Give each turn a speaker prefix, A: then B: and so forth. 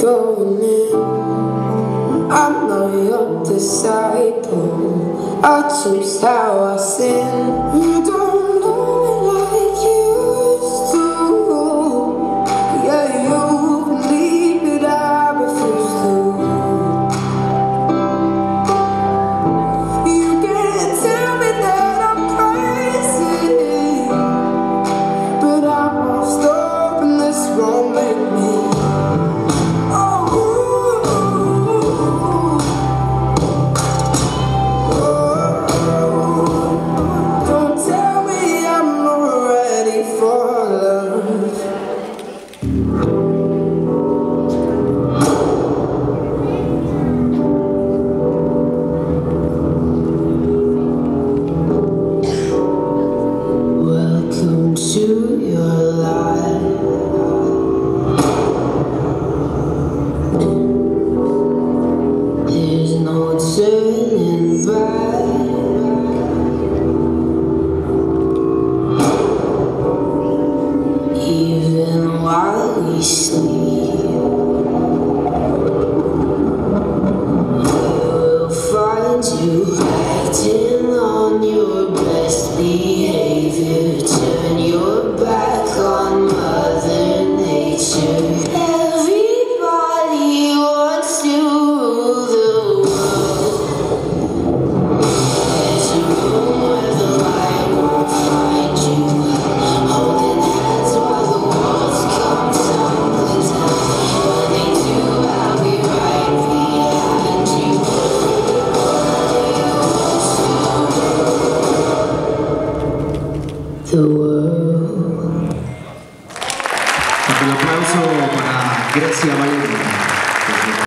A: going in. I'm not your disciple. I choose how I sin. You don't know me like you used to. Yeah, you believe it, I refuse to. You can't tell me that I'm crazy. But I won't stop in this won't to your life. There's no turning back. Even while we sleep, we'll find you acting on your The world.
B: Aplauso para Grecia Valencia.